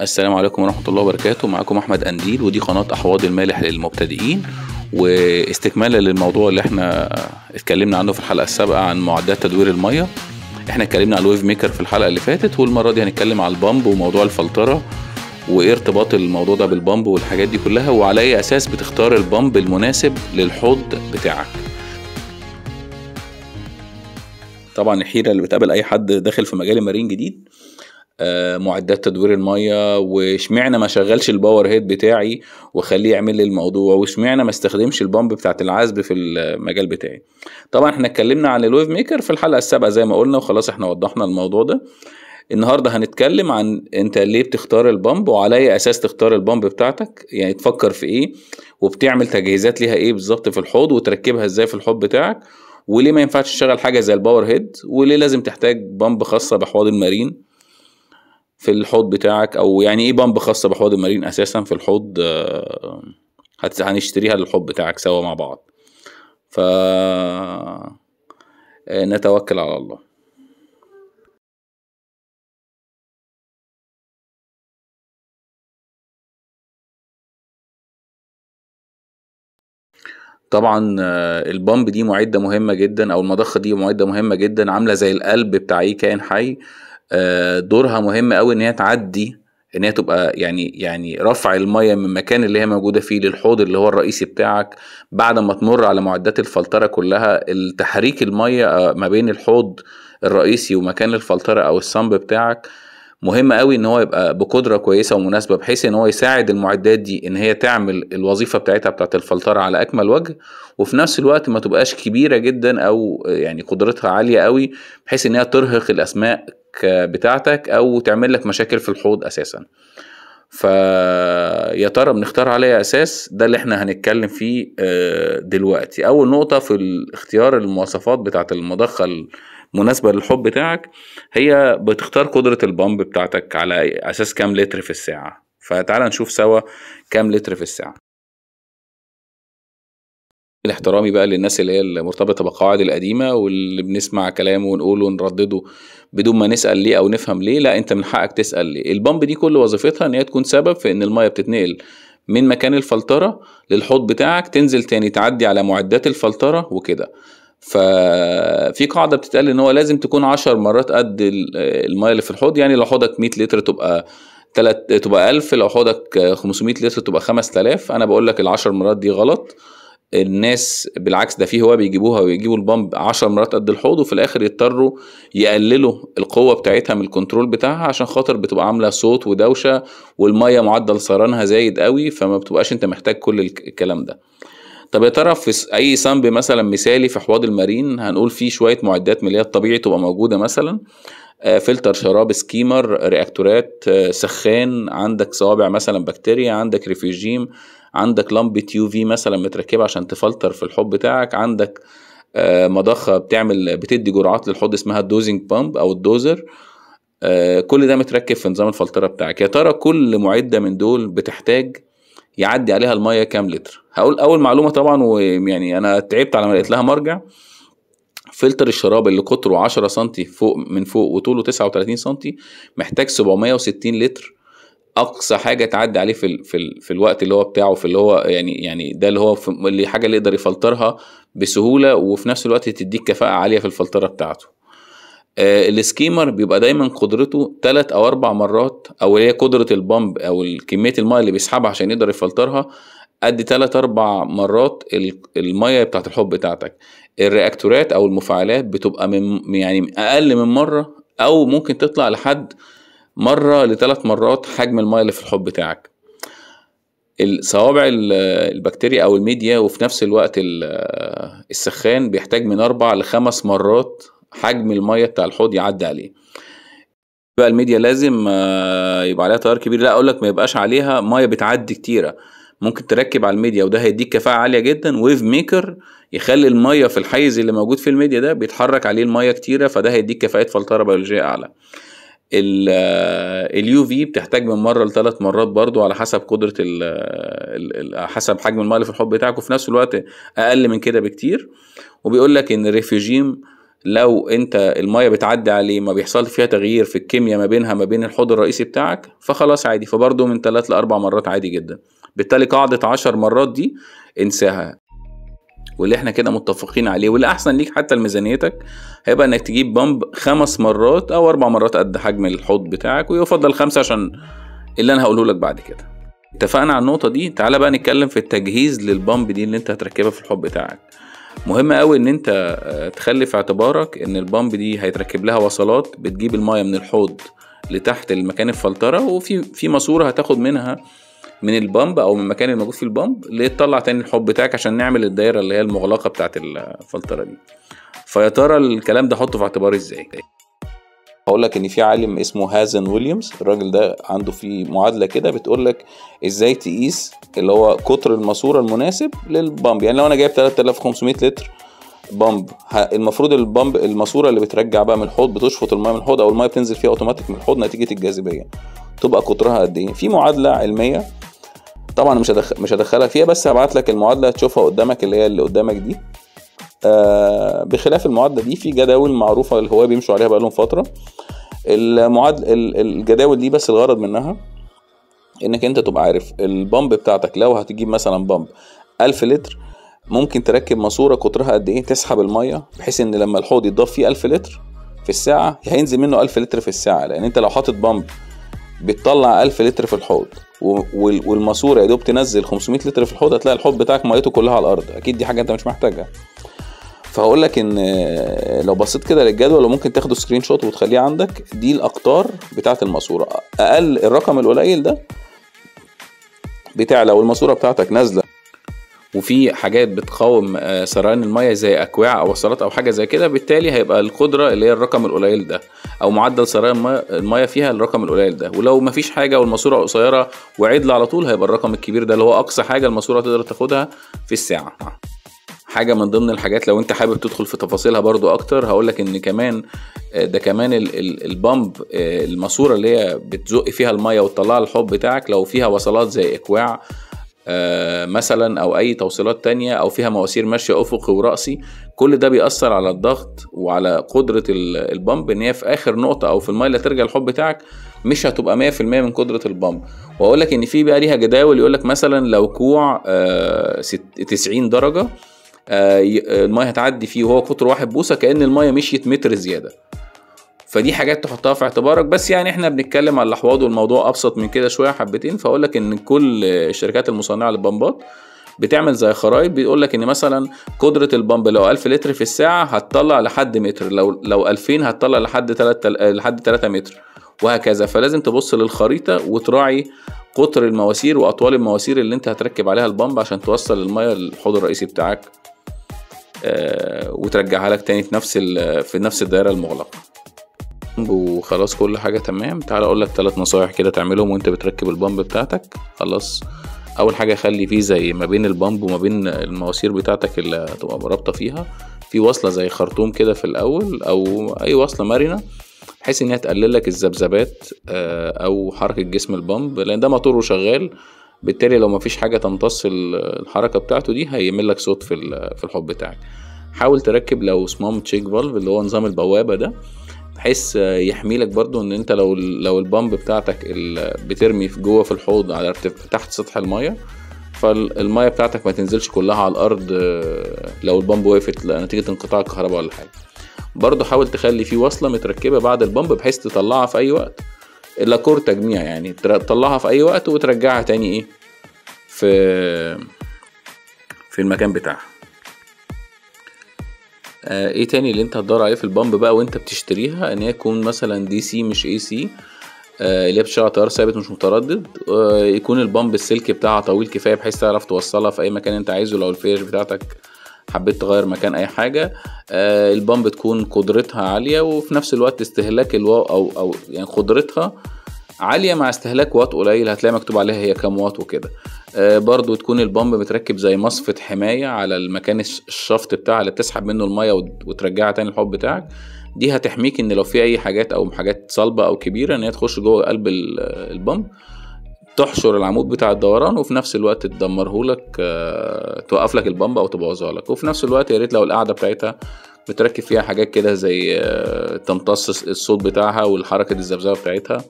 السلام عليكم ورحمة الله وبركاته. معكم أحمد أنديل ودي قناة أحواض المالح للمبتدئين. واستكمالا للموضوع اللي إحنا اتكلمنا عنه في الحلقة السابقة عن معدات تدوير المية. إحنا اتكلمنا على ال wave maker في الحلقة اللي فاتت والمرة دي هنتكلم على ال pump وموضوع الفلترة وإيه ارتباط الموضوع ده بال pump والحاجات دي كلها وعلى أي أساس بتختار ال pump المناسب للحوض بتاعك. طبعا الحيرة اللي بتقابل أي حد داخل في مجال ال marine جديد معدات تدوير المية واشمعنى ما شغلش ال power head بتاعي واخليه يعمل لي الموضوع واشمعنى ما استخدمش ال pump بتاعت العزب في المجال بتاعي. طبعا إحنا اتكلمنا عن ال wave maker في الحلقة السابقة زي ما قلنا وخلاص إحنا وضحنا الموضوع ده. النهارده هنتكلم عن انت ليه بتختار ال pump وعلى اي أساس تختار ال pump بتاعتك يعني تفكر في إيه وبتعمل تجهيزات ليها إيه بالظبط في الحوض وتركبها إزاي في الحوض بتاعك وليه ما ينفعش تشغل حاجة زي ال power head وليه لازم تحتاج pump خاصة بحوض ال marine. في الحوض بتاعك أو يعني إيه بامب خاصة بحوض المارين أساسا في الحوض آه، هنشتريها للحوض بتاعك سوا مع بعض. ف آه، نتوكل على الله. طبعا آه، البامب دي معدة مهمة جدا أو المضخة دي معدة مهمة جدا عاملة زي القلب بتاع أي كائن حي. دورها مهم قوي إن هي تعدي إن هي تبقى يعني يعني رفع المية من المكان اللي هي موجودة فيه للحوض اللي هو الرئيسي بتاعك بعد ما تمر على معدات الفلترة كلها التحريك المية آه، ما بين الحوض الرئيسي ومكان الفلترة أو الصنب بتاعك. مهم قوي إن هو يبقى بقدرة كويسة ومناسبة بحيث إن هو يساعد المعدات دي إن هي تعمل الوظيفة بتاعتها بتاعت الفلترة على أكمل وجه وفي نفس الوقت ما تبقاش كبيرة جدا أو يعني قدرتها عالية قوي بحيث إن هي ترهق الاسماك بتاعتك أو تعمل لك مشاكل في الحوض أساسا. فيا ترى بنختار أي أساس ده اللي إحنا هنتكلم فيه آه، دلوقتي. أول نقطة في الاختيار المواصفات بتاعت المضخة المناسبة للحوض بتاعك هي بتختار قدرة البامب بتاعتك على أساس كام لتر في الساعة. فتعال نشوف سوا كام لتر في الساعة الاحترامي بقى للناس اللي هي المرتبطة بالقواعد القديمة واللي بنسمع كلامه ونقوله ونردده بدون ما نسأل ليه أو نفهم ليه لا أنت من حقك تسأل ليه. البامب دي كل وظيفتها إن هي تكون سبب في إن المية بتتنقل من مكان الفلترة للحوض بتاعك تنزل تاني تعدي على معدات الفلترة وكده. ففي قاعدة بتتقال إن هو لازم تكون عشر مرات قد ال- المية اللي في الحوض يعني لو حوضك 100 لتر تبقى تلات تبقى 1000 لو حوضك 500 لتر تبقى 5000 أنا بقول لك العشر مرات دي غلط. الناس بالعكس ده في هواة بيجيبوها ويجيبوا ال pump 10 مرات قد الحوض وفي الآخر يضطروا يقللوا القوة بتاعتها من ال control بتاعها عشان خاطر بتبقى عاملة صوت ودوشة والمية معدل سريانها زايد قوي فما بتبقاش انت محتاج كل الك- الكلام ده. طب يا ترى في أي sump مثلا مثالي في حوض ال marine هنقول فيه شوية معدات هي الطبيعي تبقى موجودة مثلا. آه، فلتر شراب skimmer رياكتورات آه، سخان عندك صوابع مثلا بكتيريا عندك refugium عندك لمبة UV مثلا متركبة عشان تفلتر في الحوض بتاعك عندك آه، مضخة بتعمل بتدي جرعات للحوض اسمها ال dosing pump أو ال doser. آه، كل ده متركب في نظام الفلترة بتاعك. يا ترى كل معدة من دول بتحتاج يعدي عليها المية كام لتر؟ هقول أول معلومة طبعا ويعني أنا تعبت على ما لقيت لها مرجع. فلتر الشراب اللي قطره 10 سنتي فوق من فوق وطوله 39 سنتي محتاج 760 لتر أقصى حاجة تعدي عليه في ال في, ال في الوقت اللي هو بتاعه في اللي هو يعني يعني ده اللي هو اللي حاجة اللي يقدر يفلترها بسهولة وفي نفس الوقت تديك كفاءة عالية في الفلترة بتاعته. آه، ال skimmer بيبقى دايما قدرته ثلاث أو أربع مرات أو هي قدرة ال pump أو كمية الميه اللي بيسحبها عشان يقدر يفلترها قد ثلاث أربع مرات ال- الميه بتاعت الحوض بتاعتك. الرياكتورات أو المفاعلات بتبقى من يعني أقل من مرة أو ممكن تطلع لحد مرة لثلاث مرات حجم الميه اللي في الحوض بتاعك. الصوابع ال- البكتيريا أو الميديا وفي نفس الوقت ال- السخان بيحتاج من أربع لخمس مرات حجم الميه بتاع الحوض يعدي عليه. بقى الميديا لازم آه، يبقى عليها تيار كبير. لا أقول لك ما يبقاش عليها ميه بتعدي كتيرة. ممكن تركب على الميديا وده هيديك كفاءة عالية جدا. wave maker يخلي الميه في الحيز اللي موجود في الميديا ده بيتحرك عليه الميه كتيرة فده هيديك كفاءة فلترة بيولوجية أعلى. ال UV بتحتاج من مرة لثلاث مرات برضو على حسب قدرة ال ال ال حسب حجم المية اللي في الحوض بتاعك وفي نفس الوقت أقل من كده بكتير. وبيقول لك إن ال refugium لو أنت المية بتعدي عليه ما بيحصل فيها تغيير في الكيمياء ما بينها ما بين الحوض الرئيسي بتاعك فخلاص عادي فبرضه من 3 ل 4 مرات عادي جدا. بالتالي قاعدة 10 مرات دي انساها. واللي إحنا كده متفقين عليه واللي أحسن ليك حتى لميزانيتك هيبقى إنك تجيب pump خمس مرات أو أربع مرات قد حجم الحوض بتاعك ويفضل خمسة عشان اللي أنا هقوله لك بعد كده. اتفقنا على النقطة دي؟ تعالى بقى نتكلم في التجهيز لل pump دي اللي أنت هتركبها في الحوض بتاعك. مهم قوي إن أنت آه، تخلي في اعتبارك إن ال pump دي هيتركب لها وصلات بتجيب المايه من الحوض لتحت المكان الفلترة وفي في ماسورة هتاخد منها من ال pump أو من المكان الموجود في ال pump لتطلع تاني الحوض بتاعك عشان نعمل الدايرة اللي هي المغلقة بتاعت الفلترة دي؟ فيا ترى الكلام ده حطه في اعتباري إزاي؟ هقول لك إن في عالم اسمه هازن ويليامز الراجل ده عنده في معادلة كده بتقول لك إزاي تقيس اللي هو قطر الماسورة المناسب لل pump. يعني لو أنا جايب 3500 لتر pump المفروض ال pump الماسورة اللي بترجع بقى من الحوض بتشفط الماء من الحوض أو الماء بتنزل فيها اوتوماتيك من الحوض نتيجة الجاذبية. تبقى قطرها قد إيه؟ في معادلة علمية طبعا مش هدخل مش هدخلها فيها بس هبعت لك المعادلة تشوفها قدامك اللي هي اللي قدامك دي. آه بخلاف المعادلة دي في جداول معروفة اللي هو بيمشوا عليها بقالهم فترة. المعادله الجداول دي بس الغرض منها إنك أنت تبقى عارف ال pump بتاعتك. لو هتجيب مثلا pump 1000 لتر ممكن تركب ماسورة قطرها قد إيه؟ تسحب المية بحيث إن لما الحوض يتضاف فيه 1000 لتر في الساعة هينزل منه 1000 لتر في الساعة. لأن أنت لو حاطط pump بتطلع 1000 لتر في الحوض. والماسورة يا دوب تنزل 500 لتر في الحوض هتلاقي الحوض بتاعك مَيته كلها على الأرض. أكيد دي حاجة أنت مش محتاجها. فهقول لك إن لو بصيت كده للجدول ممكن تاخده screenshot وتخليه عندك دي الأقطار بتاعة الماسورة. أقل الرقم القليل ده بتاع لو الماسوره بتاعتك نازلة. وفي حاجات بتقاوم آه، سريان المية زي أكواع أو وصلات أو حاجة زي كده بالتالي هيبقى القدرة اللي هي الرقم القليل ده أو معدل سريان المية فيها الرقم القليل ده. ولو مفيش حاجة والماسورة قصيرة وعدل على طول هيبقى الرقم الكبير ده اللي هو أقصى حاجة الماسورة تقدر تاخدها في الساعة. حاجة من ضمن الحاجات لو أنت حابب تدخل في تفاصيلها برضو أكتر هقول لك إن كمان آه، ده كمان ال pump آه، الماسورة اللي هي بتزق فيها المية وتطلعها الحوض بتاعك لو فيها وصلات زي أكواع مثلا أو أي توصيلات تانية أو فيها مواسير ماشية أفقي ورأسي كل ده بيأثر على الضغط وعلى قدرة ال pump إن هي في آخر نقطة أو في المية اللي ترجع الحوض بتاعك مش هتبقى 100% من قدرة ال pump وأقول لك إن في بقى ليها جداول يقول لك مثلا لو كوع 90 درجة آه، آه، المية هتعدي فيه وهو قطر واحد بوصه كأن المية مشيت متر زيادة. فدي حاجات تحطها في اعتبارك. بس يعني إحنا بنتكلم على الأحواض والموضوع أبسط من كده شوية حبتين. فأقول لك إن كل الشركات المصنعة للبمبات بتعمل زي خرايط بيقول لك إن مثلا قدرة البمب لو 1000 لتر في الساعة هتطلع لحد متر. لو لو 2000 هتطلع لحد 3 لحد 3 متر وهكذا. فلازم تبص للخريطة وتراعي قطر المواسير وأطوال المواسير اللي أنت هتركب عليها ال pump عشان توصل المية للحوض الرئيسي بتاعك آه، وترجعها لك تاني في نفس في نفس الدائره المغلقة. وخلاص كل حاجة تمام. تعال أقول لك ثلاث نصايح كده تعملهم وأنت بتركب ال pump بتاعتك. خلاص. أول حاجة خلي فيه زي ما بين ال pump وما بين المواسير بتاعتك اللي هتبقى رابطه فيها. في وصلة زي خرطوم كده في الأول أو أي وصلة مرنة بحيث إن هي تقلل لك الذبذبات آه، أو حركة جسم ال pump. لأن ده موتور شغال بالتالي لو مفيش حاجة تمتص الحركة بتاعته دي هيعمل لك صوت في في الحوض بتاعك. حاول تركب لو صمام check valve اللي هو نظام البوابة ده. بحيث يحمي لك برضو إن أنت لو لو ال pump بتاعتك بترمي في جوه في الحوض على تحت سطح المية فالمية بتاعتك ما تنزلش كلها على الأرض لو ال pump وقفت نتيجة انقطاع الكهرباء ولا حاجة. برضو حاول تخلي في وصلة متركبة بعد ال pump بحيث تطلعها في أي وقت لاكور تجميع يعني تطلعها في أي وقت وترجعها تاني إيه في في المكان بتاعها. آه إيه تاني اللي انت هتدور عليه في ال pump بقى وانت بتشتريها؟ ان هي تكون مثلا DC مش AC آه اللي هي بتشتغل تيار ثابت مش متردد آه يكون ال pump السلك بتاعها طويل كفاية بحيث تعرف توصلها في أي مكان انت عايزه لو الفيش بتاعتك حبيت تغير مكان أي حاجة آه ال pump تكون قدرتها عالية وفي نفس الوقت استهلاك الواو أو أو يعني قدرتها عالية مع استهلاك وات قليل هتلاقي مكتوب عليها هي كام وات وكده. آه برضو تكون ال pump متركب زي مصفة حماية على المكان الشفط بتاعها اللي بتسحب منه المية وترجعها تاني الحوض بتاعك. دي هتحميك إن لو في أي حاجات أو حاجات صلبة أو كبيرة إن هي تخش جوه قلب ال pump. تحشر العمود بتاع الدوران وفي نفس الوقت تدمره لك آه، توقف لك ال pump أو تبوظها لك وفي نفس الوقت يا ريت لو القاعده بتاعتها بتركب فيها حاجات كده زي آه، تمتص الصوت بتاعها والحركة الذبذبة بتاعتها.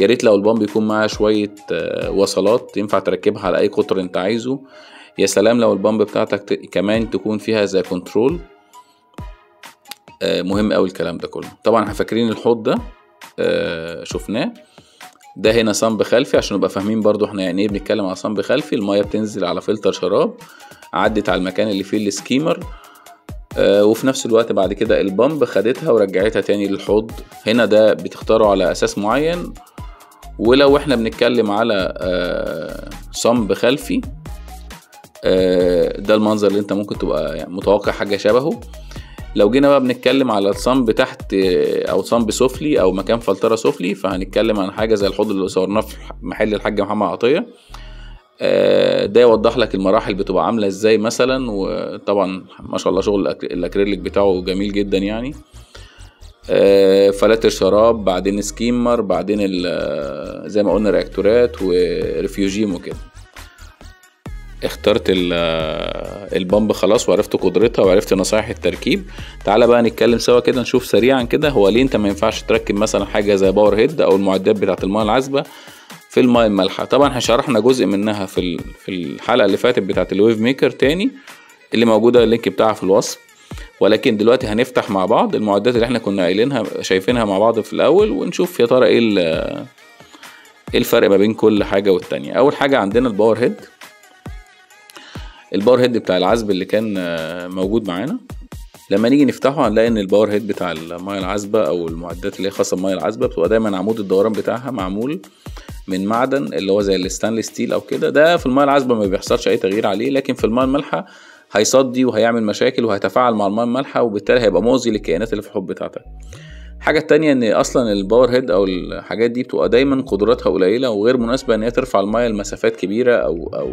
يا ريت لو ال pump يكون معاها شوية آه، وصلات ينفع تركبها على أي قطر أنت عايزه. يا سلام لو ال pump بتاعتك كمان تكون فيها زي control آه، مهم أوي الكلام ده كله. طبعا إحنا فاكرين الحوض ده شفناه. ده هنا sump خلفي عشان نبقى فاهمين برضو إحنا يعني إيه بنتكلم على sump خلفي. المية بتنزل على فلتر شراب عدت على المكان اللي فيه ال skimmer. وفي نفس الوقت بعد كده ال pump خدتها ورجعتها تاني للحوض. هنا ده بتختاره على أساس معين. ولو إحنا بنتكلم على آه، sump خلفي آه، ده المنظر اللي أنت ممكن تبقى متوقع حاجة شبهه. لو جينا بقى بنتكلم على ال sump تحت آه، أو sump سفلي أو مكان فلترة سفلي فهنتكلم عن حاجة زي الحوض اللي صورناه في محل الحاج محمد عطية. آه، ده يوضح لك المراحل بتبقى عاملة إزاي مثلا وطبعا ما شاء الله شغل الأكريليك بتاعه جميل جدا يعني. آه، فلاتر شراب بعدين skimmer بعدين زي ما قلنا reactor ات و refugium وكده. اخترت ال- ال pump خلاص وعرفت قدرتها وعرفت نصايح التركيب. تعالى بقى نتكلم سوا كده نشوف سريعا كده هو ليه أنت ما ينفعش تركب مثلا حاجة زي power head أو المعدات بتاعة الماء العذبة. في الماء المالحة. طبعا إحنا شرحنا جزء منها في في الحلقة اللي فاتت بتاعه ال wave maker تاني اللي موجودة ال link بتاعها في الوصف. ولكن دلوقتي هنفتح مع بعض المعدات اللي إحنا كنا قايلينها شايفينها مع بعض في الأول ونشوف يا ترى إيه إيه الفرق ما بين كل حاجة والتانية. أول حاجة عندنا ال power head ال power head بتاع العذب اللي كان آه، موجود معانا. لما نيجي نفتحه هنلاقي إن ال power head بتاع المايه العذبة أو المعدات اللي هي خاصة بالمايه العذبة بتبقى دايما عمود الدوران بتاعها معمول من معدن اللي هو زي ال stainless steel أو كده ده في المايه العذبة ما بيحصلش أي تغيير عليه لكن في المايه المالحة هيصدي وهيعمل مشاكل وهيتفاعل مع المايه المالحة وبالتالي هيبقى مؤذي للكائنات اللي في الحوض بتاعتك. الحاجة التانية إن أصلا ال power head أو الحاجات دي بتبقى دايما قدراتها قليلة وغير مناسبة إن هي ترفع المايه لمسافات كبيرة أو أو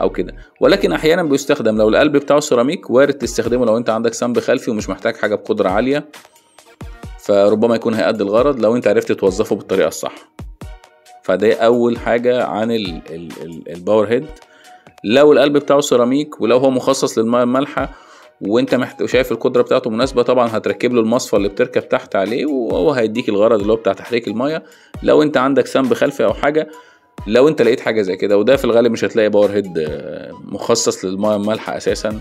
أو كده. ولكن أحيانا بيستخدم لو القلب بتاعه سيراميك وارد تستخدمه لو أنت عندك سمب خلفي ومش محتاج حاجة بقدرة عالية فربما يكون هيأدي الغرض لو أنت عرفت توظفه بالطريقة الصح. فده أول حاجة عن ال ال ال ال power head لو القلب بتاعه سيراميك ولو هو مخصص للميه المالحة وانت محت... شايف القدرة بتاعته مناسبة طبعا هتركب له المصفى اللي بتركب تحت عليه وهو هيديك الغرض اللي هو بتاع تحريك المية. لو انت عندك سمب خلفي أو حاجة لو انت لقيت حاجة زي كده وده في الغالب مش هتلاقي power head آه، مخصص للمية المالحة أساسا.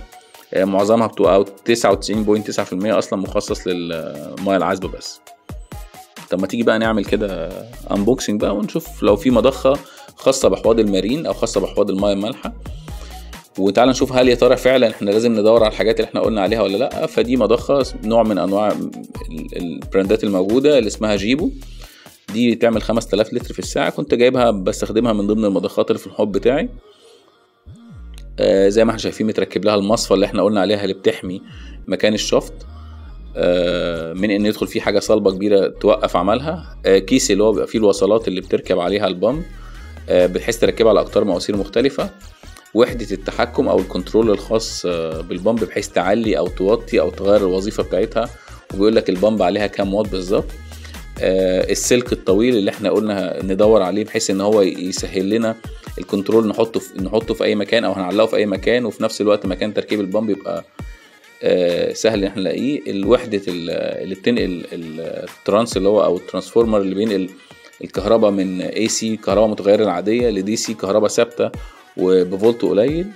آه، معظمها بتبقى أو 99.9% أصلا مخصص للمية العذبه بس. طب ما تيجي بقى نعمل كده unboxing بقى ونشوف لو في مضخة خاصة بحواض ال marine أو خاصة بحواض الميه المالحة. وتعالى نشوف هل يا ترى فعلا إحنا لازم ندور على الحاجات اللي إحنا قلنا عليها ولا لأ. فدي مضخة نوع من أنواع ال- ال brand ات الموجودة اللي اسمها Jebao. دي بتعمل 5000 لتر في الساعة. كنت جايبها بستخدمها من ضمن المضخات اللي في الحوض بتاعي. آه زي ما إحنا شايفين متركب لها المصفى اللي إحنا قلنا عليها اللي بتحمي مكان الشفط. من إن يدخل فيه حاجة صلبة كبيرة توقف عملها. آه كيس اللي هو بيبقى فيه الوصلات اللي بتركب عليها ال pump آه بحيث تركبها على أقطار مواسير مختلفة. وحدة التحكم أو ال control الخاص آه بال pump بحيث تعلي أو توطي أو تغير الوظيفة بتاعتها. وبيقول لك ال pump عليها كام واط بالظبط. آه، السلك الطويل اللي إحنا قلنا ندور عليه بحيث إن هو يسهل لنا ال control نحطه في نحطه في أي مكان أو هنعلقه في أي مكان. وفي نفس الوقت مكان تركيب ال pump يبقى آه، سهل إن إحنا نلاقيه. الوحدة ال- اللي بتنقل ال- ال trans اللي هو أو ال transformer اللي بينقل الكهرباء من AC كهرباء متغيرة العادية ل DC كهرباء ثابتة وبفولت قليل.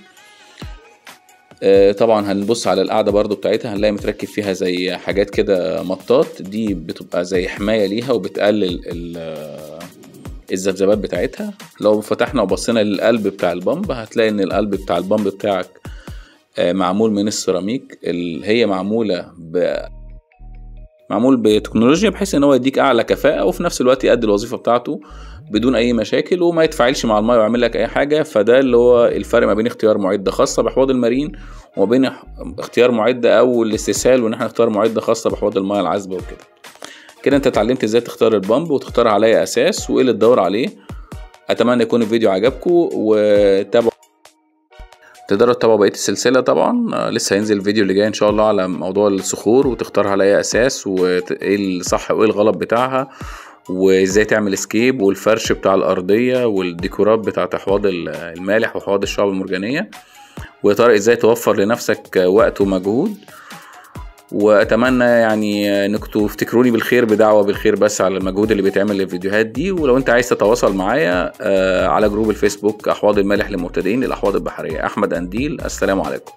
آه، طبعا هنبص على القاعدة برضو بتاعتها هنلاقي متركب فيها زي حاجات كده مطاط. دي بتبقى زي حماية ليها وبتقلل ال- الذبذبات بتاعتها. لو فتحنا وبصينا للقلب بتاع ال pump هتلاقي إن القلب بتاع ال pump بتاعك آه، معمول من السيراميك اللي هي معمولة ب معمول بتكنولوجيا بحيث إن هو يديك أعلى كفاءة وفي نفس الوقت يؤدي الوظيفة بتاعته بدون أي مشاكل وما يتفاعلش مع المية ويعمل لك أي حاجة. فده اللي هو الفرق ما بين اختيار معدة خاصة بحوض ال marine وما بين اختيار معدة أو الاستسهال وإن إحنا نختار معدة خاصة بحوض المية العذبة وكده. كده أنت اتعلمت إزاي تختار ال pump وتختار على أساس وإيه اللي تدور عليه. أتمنى يكون الفيديو عجبكم وتابعوا تقدروا تتابعوا بقية السلسلة طبعا. آه، لسه هينزل الفيديو اللي جاي إن شاء الله على موضوع الصخور وتختار على اي أساس وايه الصح وإيه الغلط بتاعها وإزاي تعمل scape والفرش بتاع الأرضية والديكورات بتاعت احواض ال- المالح وحواض الشعب المرجانية. ويا إزاي توفر لنفسك وقت ومجهود. واتمنى يعني انكم تفتكروني بالخير بدعوة بالخير بس على المجهود اللي بيتعمل للفيديوهات دي. ولو انت عايز تتواصل معايا آه، على جروب الفيسبوك أحواض المالح للمبتدئين الأحواض البحرية. أحمد أنديل السلام عليكم.